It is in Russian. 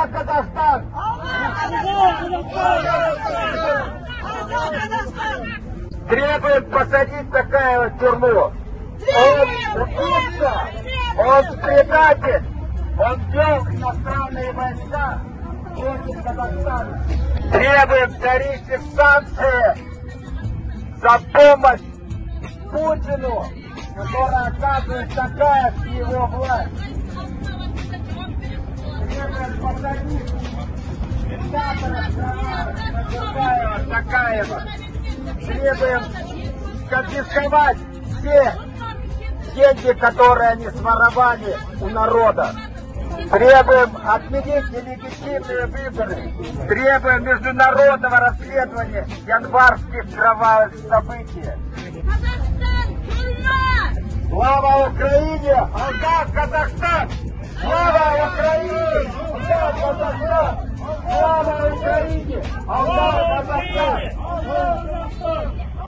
Алга, Казахстан! Требуем посадить Такаева в тюрьму. Он убийца, он предатель, он вел иностранные войска против Казахстана. Требуем вторичных санкции за помощь Путину, который оказывает Такаев и его власть. Назарбаева, Такаева. Требуем конфисковать все деньги, которые они своровали у народа. Требуем отменить нелегитимные выборы. Требуем международного расследования январских кровавых событий. Слава Украине! Алга Казахстан! Слава Украине! Алга Казахстан! Слава Украине! Алга Казахстан!